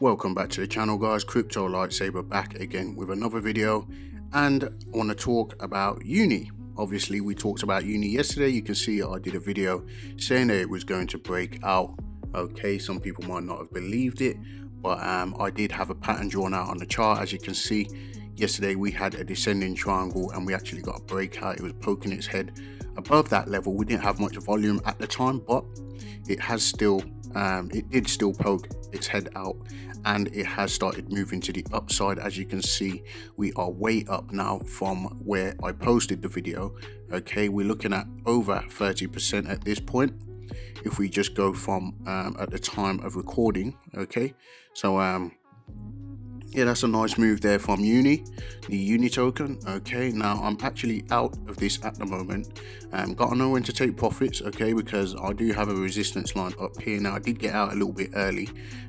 Welcome back to the channel guys, Crypto Lightsaber back again with another video and I want to talk about Uni. Obviously we talked about Uni yesterday, you can see I did a video saying that it was going to break out. Okay, some people might not have believed it, but um, I did have a pattern drawn out on the chart as you can see. Yesterday we had a descending triangle and we actually got a breakout, it was poking its head above that level. We didn't have much volume at the time, but it has still um, it did still poke its head out and it has started moving to the upside. As you can see we are way up now from where I posted the video. Okay we're looking at over 30% at this point. If we just go from um, at the time of recording okay? So um yeah that's a nice move there from uni the uni token. Okay now i'm actually out of this at the moment. Um gotta know when to take profits okay because i do have a resistance line up here. Now i did get out a little bit early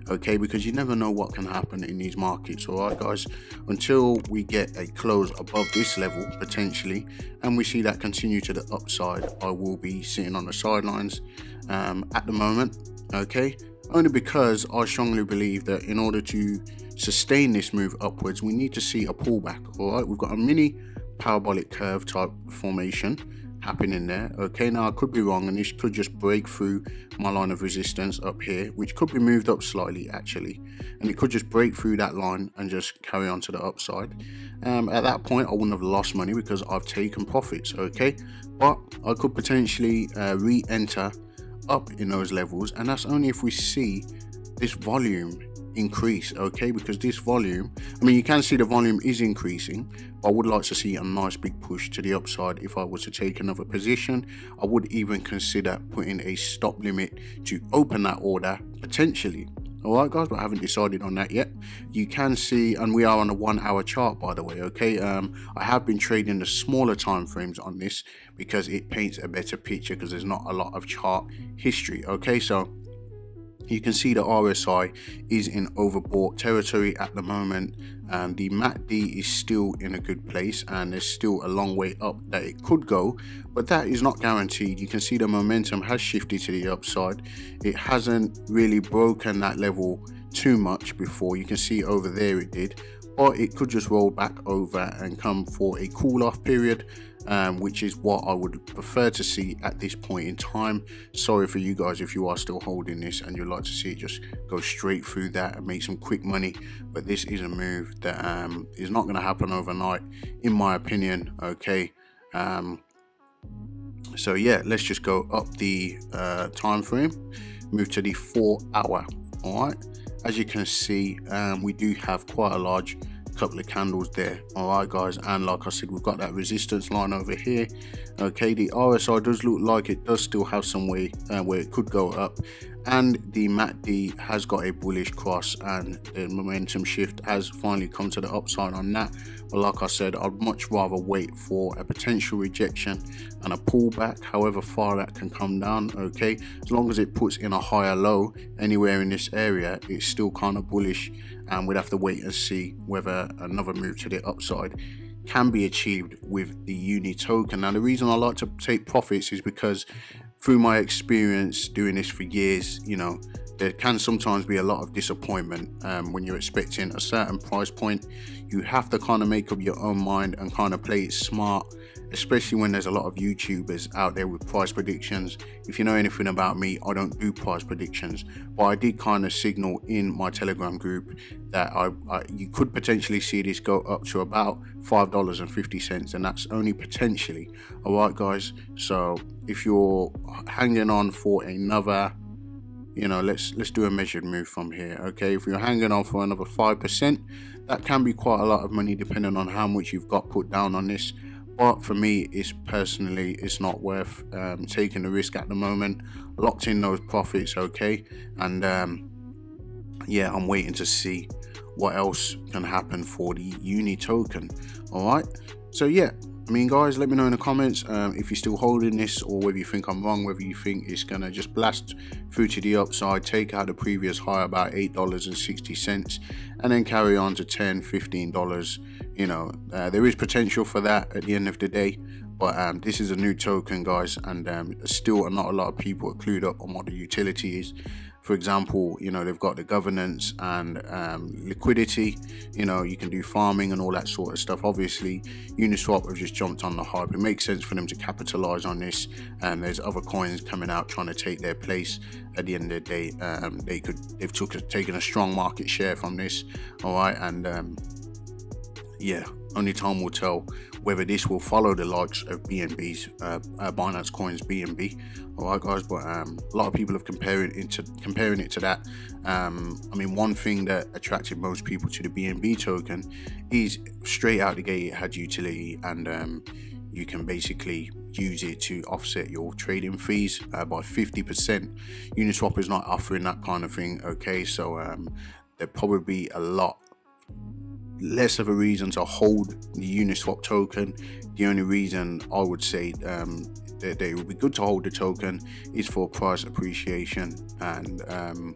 okay because you never know what can happen in these markets all right guys? Until we get a close above this level potentially and we see that continue to the upside i will be sitting on the sidelines um at the moment okay? Only because i strongly believe that in order to sustain this move upwards, we need to see a pullback. All right, we've got a mini parabolic curve type formation happening there. Okay, now I could be wrong, and this could just break through my line of resistance up here, which could be moved up slightly actually, and it could just break through that line and just carry on to the upside. Um, at that point, I wouldn't have lost money because I've taken profits. Okay, but I could potentially uh, re-enter up in those levels, and that's only if we see this volume increase okay? Because this volume i mean you can see the volume is increasing. I would like to see a nice big push to the upside if i was to take another position. I would even consider putting a stop limit to open that order potentially. All right guys but i haven't decided on that yet. You can see and we are on a one hour chart by the way okay? Um i have been trading the smaller time frames on this because it paints a better picture because there's not a lot of chart history okay? So you can see the RSI is in overbought territory at the moment and the MACD is still in a good place and there's still a long way up that it could go but that is not guaranteed. You can see the momentum has shifted to the upside. It hasn't really broken that level too much before. You can see over there it did or it could just roll back over and come for a cool off period um, which is what I would prefer to see at this point in time. Sorry for you guys if you are still holding this and you'd like to see it just go straight through that and make some quick money. But this is a move that um, is not going to happen overnight, in my opinion. Okay. Um, so yeah, let's just go up the uh, time frame, move to the four hour. All right. As you can see, um, we do have quite a large couple of candles there. All right guys and like i said we've got that resistance line over here. Okay the rsi does look like it does still have some way uh, where it could go up and the MACD has got a bullish cross and the momentum shift has finally come to the upside on that. But like I said I'd much rather wait for a potential rejection and a pullback however far that can come down okay? As long as it puts in a higher low anywhere in this area it's still kind of bullish and we'd have to wait and see whether another move to the upside can be achieved with the uni token. Now the reason i like to take profits is because through my experience doing this for years, you know, there can sometimes be a lot of disappointment um, when you're expecting a certain price point. You have to kind of make up your own mind and kind of play it smart especially when there's a lot of YouTubers out there with price predictions. If you know anything about me, I don't do price predictions, but I did kind of signal in my Telegram group that I, I you could potentially see this go up to about five dollars and fifty cents, and that's only potentially. All right, guys. So if you're hanging on for another you know let's let's do a measured move from here okay? If you're hanging on for another five percent that can be quite a lot of money depending on how much you've got put down on this. But for me it's personally it's not worth um, taking the risk at the moment. Locked in those profits okay? And um, yeah i'm waiting to see what else can happen for the uni token all right? So yeah I mean, guys, let me know in the comments um, if you're still holding this or whether you think I'm wrong, whether you think it's going to just blast through to the upside, take out the previous high about $8.60, and then carry on to $10, $15. You know, uh, there is potential for that at the end of the day, but um, this is a new token, guys, and um, still not a lot of people are clued up on what the utility is for example you know they've got the governance and um, liquidity you know you can do farming and all that sort of stuff. Obviously uniswap have just jumped on the hype. It makes sense for them to capitalize on this and there's other coins coming out trying to take their place. At the end of the day um, they could they've took taken a strong market share from this all right? And um, yeah only time will tell whether this will follow the likes of BNB's uh, uh, Binance Coins BNB. All right, guys, but um, a lot of people have comparing it to comparing it to that. Um, I mean, one thing that attracted most people to the BNB token is straight out the gate it had utility and um, you can basically use it to offset your trading fees uh, by 50%. Uniswap is not offering that kind of thing. Okay, so um, there'd probably be a lot less of a reason to hold the Uniswap token. The only reason I would say um, that, it would be good to hold the token is for price appreciation and um,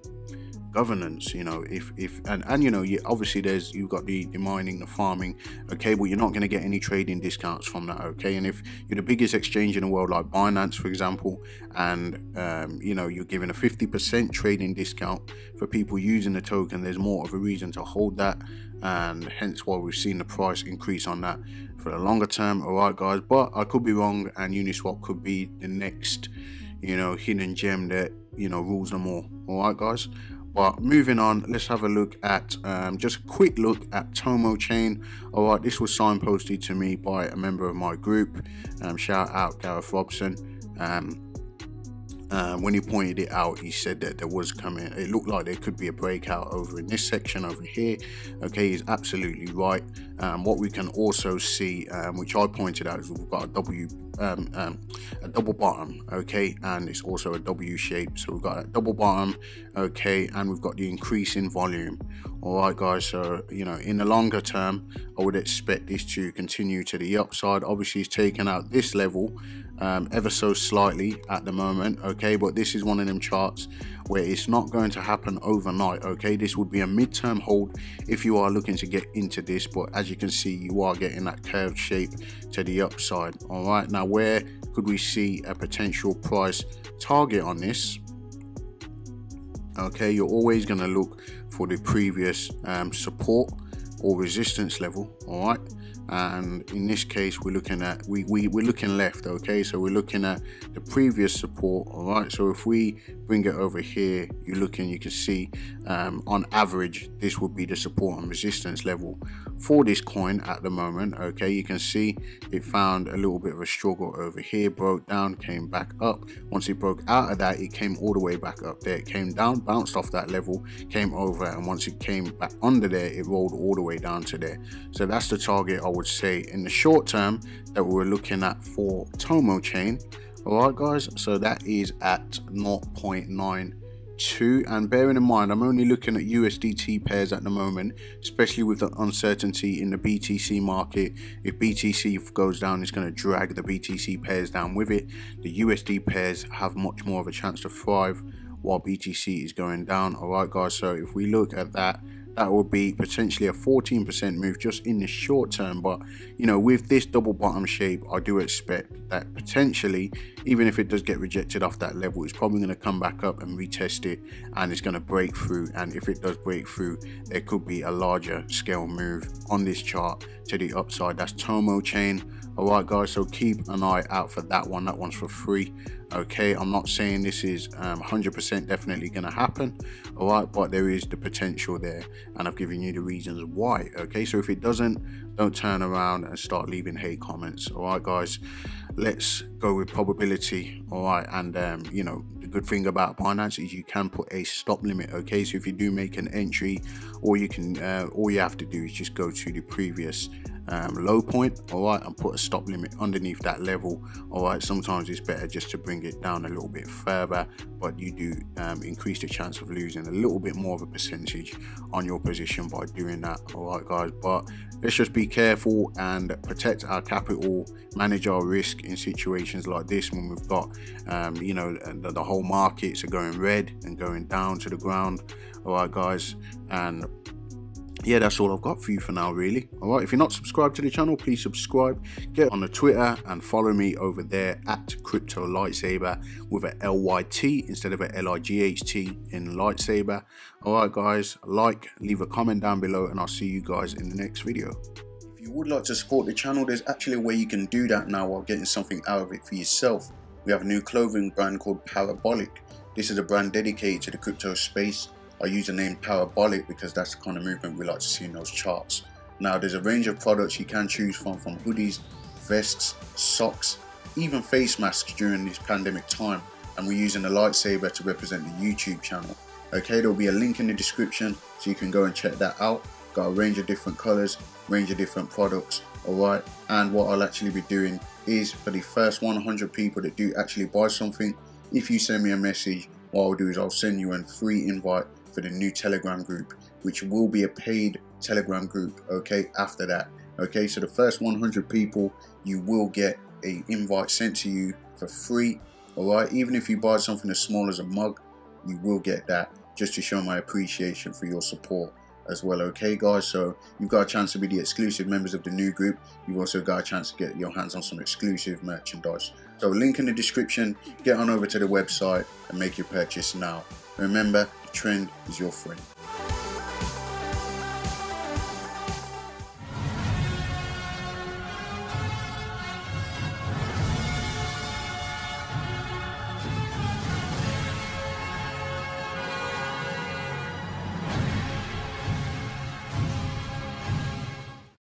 governance you know if if and and you know you obviously there's you've got the, the mining the farming okay but you're not going to get any trading discounts from that okay and if you're the biggest exchange in the world like binance for example and um, you know you're giving a 50% trading discount for people using the token there's more of a reason to hold that and hence why we've seen the price increase on that for the longer term all right guys but i could be wrong and uniswap could be the next you know hidden gem that you know rules them all all right guys but moving on, let's have a look at um, just a quick look at Tomo Chain. All right, this was signposted to me by a member of my group. Um, shout out Gareth Robson. Um, uh, when he pointed it out, he said that there was coming. It looked like there could be a breakout over in this section over here. Okay, he's absolutely right. Um, what we can also see, um, which I pointed out, is we've got a W, um, um, a double bottom. Okay, and it's also a W shape. So we've got a double bottom. Okay, and we've got the increase in volume. All right, guys. So you know, in the longer term, I would expect this to continue to the upside. Obviously, it's taken out this level um, ever so slightly at the moment okay but this is one of them charts where it's not going to happen overnight okay this would be a midterm hold if you are looking to get into this but as you can see you are getting that curved shape to the upside all right now where could we see a potential price target on this okay you're always going to look for the previous um, support or resistance level all right and in this case we're looking at we, we we're looking left okay? So we're looking at the previous support all right so if we bring it over here you're looking you can see um, on average this would be the support and resistance level for this coin at the moment okay? You can see it found a little bit of a struggle over here. Broke down came back up. Once it broke out of that it came all the way back up there. It came down bounced off that level came over and once it came back under there it rolled all the way down to there. So that's the target i would say in the short term that we're looking at for tomo chain. All right guys so that is at 0.9 two and bearing in mind i'm only looking at usdt pairs at the moment especially with the uncertainty in the btc market. If btc goes down it's going to drag the btc pairs down with it. The usd pairs have much more of a chance to thrive while btc is going down. All right guys so if we look at that that would be potentially a 14% move just in the short term. But you know, with this double bottom shape, I do expect that potentially, even if it does get rejected off that level, it's probably going to come back up and retest it and it's going to break through. And if it does break through, there could be a larger scale move on this chart to the upside. That's Tomo chain. All right, guys, so keep an eye out for that one. That one's for free okay? I'm not saying this is 100% um, definitely going to happen all right? But there is the potential there and i've given you the reasons why okay? So if it doesn't don't turn around and start leaving hate comments all right guys? Let's go with probability all right? And um, you know the good thing about binance is you can put a stop limit okay? So if you do make an entry or you can uh, all you have to do is just go to the previous um, low point all right and put a stop limit underneath that level. All right sometimes it's better just to bring it down a little bit further but you do um, increase the chance of losing a little bit more of a percentage on your position by doing that. All right guys but let's just be careful and protect our capital manage our risk in situations like this when we've got um, you know the, the whole markets are going red and going down to the ground. All right guys and yeah, that's all I've got for you for now, really. All right, if you're not subscribed to the channel, please subscribe. Get on the Twitter and follow me over there at Crypto Lightsaber with a L Y T instead of a L I G H T in Lightsaber. All right, guys, like, leave a comment down below, and I'll see you guys in the next video. If you would like to support the channel, there's actually a way you can do that now while getting something out of it for yourself. We have a new clothing brand called Parabolic. This is a brand dedicated to the crypto space I use the name Parabolic because that's the kind of movement we like to see in those charts. Now there's a range of products you can choose from, from hoodies, vests, socks, even face masks during this pandemic time and we're using a lightsaber to represent the YouTube channel. Okay, there'll be a link in the description so you can go and check that out. Got a range of different colors, range of different products, alright? And what I'll actually be doing is for the first 100 people that do actually buy something, if you send me a message, what I'll do is I'll send you a free invite for the new Telegram group, which will be a paid Telegram group, okay, after that. Okay, so the first 100 people, you will get a invite sent to you for free, all right? Even if you buy something as small as a mug, you will get that just to show my appreciation for your support as well okay guys so you've got a chance to be the exclusive members of the new group you've also got a chance to get your hands on some exclusive merchandise so link in the description get on over to the website and make your purchase now remember trend is your friend